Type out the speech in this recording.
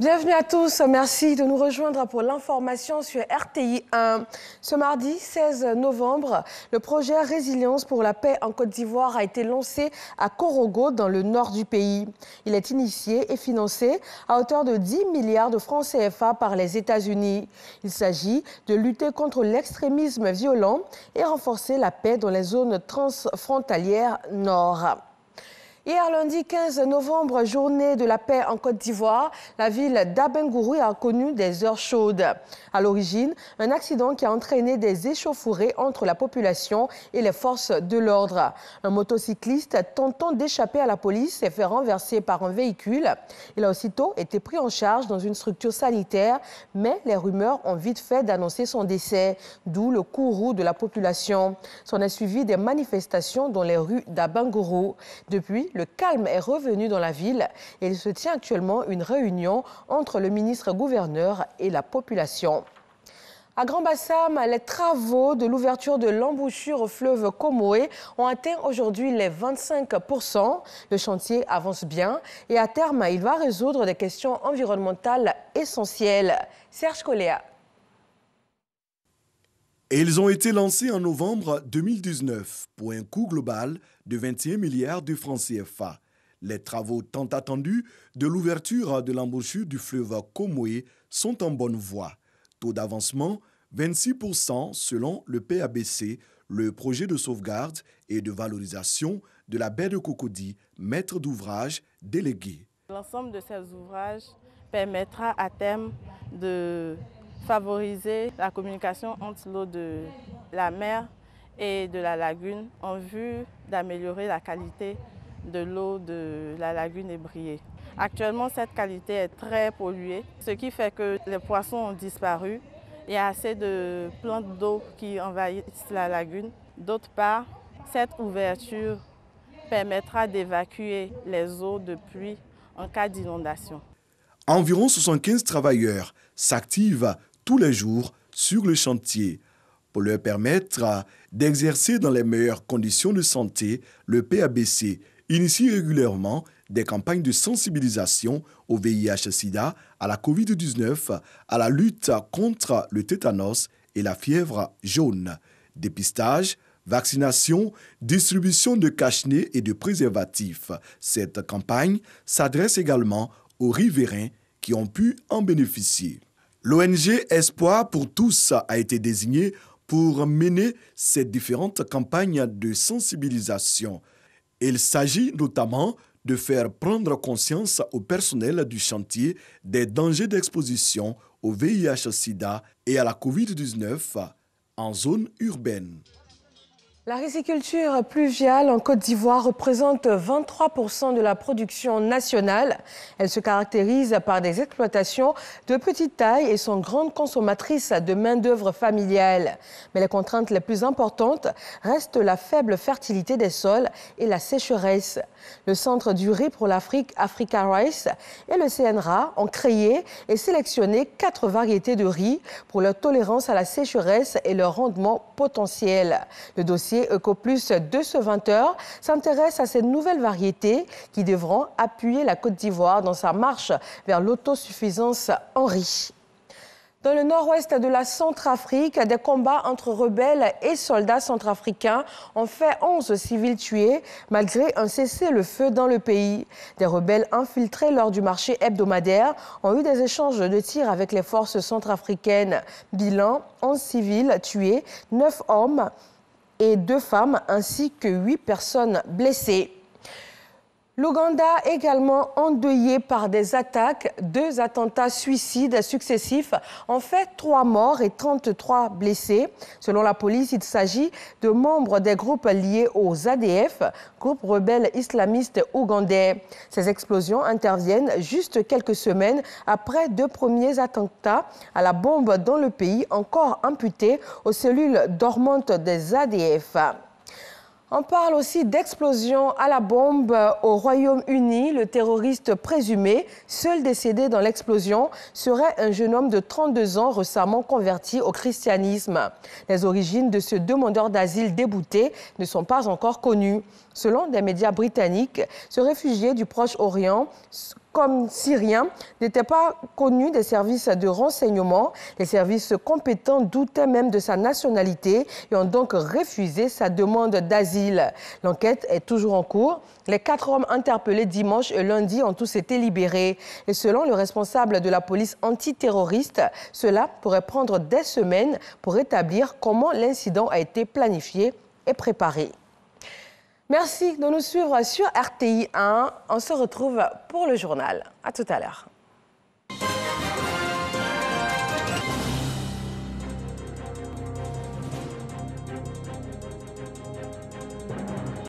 Bienvenue à tous, merci de nous rejoindre pour l'information sur RTI 1. Ce mardi 16 novembre, le projet Résilience pour la paix en Côte d'Ivoire a été lancé à Korogo dans le nord du pays. Il est initié et financé à hauteur de 10 milliards de francs CFA par les États-Unis. Il s'agit de lutter contre l'extrémisme violent et renforcer la paix dans les zones transfrontalières nord. Hier lundi 15 novembre, journée de la paix en Côte d'Ivoire, la ville d'Abengourou a connu des heures chaudes. À l'origine, un accident qui a entraîné des échauffourées entre la population et les forces de l'ordre. Un motocycliste tentant d'échapper à la police s'est fait renverser par un véhicule. Il a aussitôt été pris en charge dans une structure sanitaire, mais les rumeurs ont vite fait d'annoncer son décès, d'où le courroux de la population. S'en est suivi des manifestations dans les rues d'Abengourou. Depuis, le calme est revenu dans la ville et il se tient actuellement une réunion entre le ministre-gouverneur et la population. À Grand Bassam, les travaux de l'ouverture de l'embouchure au fleuve Comoé ont atteint aujourd'hui les 25%. Le chantier avance bien et à terme, il va résoudre des questions environnementales essentielles. Serge Coléa. Ils ont été lancés en novembre 2019 pour un coût global de 21 milliards de francs CFA. Les travaux tant attendus de l'ouverture de l'embouchure du fleuve Komoé sont en bonne voie. Taux d'avancement 26% selon le PABC, le projet de sauvegarde et de valorisation de la baie de Cocody, maître d'ouvrage délégué. L'ensemble de ces ouvrages permettra à terme de favoriser la communication entre l'eau de la mer et de la lagune en vue d'améliorer la qualité de l'eau de la lagune ébriée. Actuellement, cette qualité est très polluée, ce qui fait que les poissons ont disparu. Il y a assez de plantes d'eau qui envahissent la lagune. D'autre part, cette ouverture permettra d'évacuer les eaux de pluie en cas d'inondation. Environ 75 travailleurs s'activent tous les jours sur le chantier. Pour leur permettre d'exercer dans les meilleures conditions de santé, le PABC initie régulièrement des campagnes de sensibilisation au VIH-Sida, à la COVID-19, à la lutte contre le tétanos et la fièvre jaune. Dépistage, vaccination, distribution de cache et de préservatifs. Cette campagne s'adresse également aux riverains qui ont pu en bénéficier. L'ONG Espoir pour tous a été désignée pour mener ces différentes campagnes de sensibilisation. Il s'agit notamment de faire prendre conscience au personnel du chantier des dangers d'exposition au VIH-Sida et à la COVID-19 en zone urbaine. La riziculture pluviale en Côte d'Ivoire représente 23% de la production nationale. Elle se caractérise par des exploitations de petite taille et sont grandes consommatrices de main-d'œuvre familiale. Mais les contraintes les plus importantes restent la faible fertilité des sols et la sécheresse. Le Centre du riz pour l'Afrique, Africa Rice, et le CNRA ont créé et sélectionné quatre variétés de riz pour leur tolérance à la sécheresse et leur rendement potentiel. Le dossier EcoPlus de ce 20h s'intéresse à ces nouvelles variétés qui devront appuyer la Côte d'Ivoire dans sa marche vers l'autosuffisance en riz. Dans le nord-ouest de la Centrafrique, des combats entre rebelles et soldats centrafricains ont fait 11 civils tués malgré un cessez-le-feu dans le pays. Des rebelles infiltrés lors du marché hebdomadaire ont eu des échanges de tirs avec les forces centrafricaines. Bilan 11 civils tués, 9 hommes et deux femmes ainsi que huit personnes blessées. L'Ouganda également endeuillé par des attaques, deux attentats suicides successifs ont fait trois morts et 33 blessés. Selon la police, il s'agit de membres des groupes liés aux ADF, groupe rebelles islamistes ougandais. Ces explosions interviennent juste quelques semaines après deux premiers attentats à la bombe dans le pays, encore imputés aux cellules dormantes des ADF. On parle aussi d'explosion à la bombe au Royaume-Uni. Le terroriste présumé, seul décédé dans l'explosion, serait un jeune homme de 32 ans récemment converti au christianisme. Les origines de ce demandeur d'asile débouté ne sont pas encore connues. Selon des médias britanniques, ce réfugié du Proche-Orient comme si rien n'était pas connu des services de renseignement. Les services compétents doutaient même de sa nationalité et ont donc refusé sa demande d'asile. L'enquête est toujours en cours. Les quatre hommes interpellés dimanche et lundi ont tous été libérés. Et selon le responsable de la police antiterroriste, cela pourrait prendre des semaines pour établir comment l'incident a été planifié et préparé. Merci de nous suivre sur RTI 1. On se retrouve pour le journal. À tout à l'heure.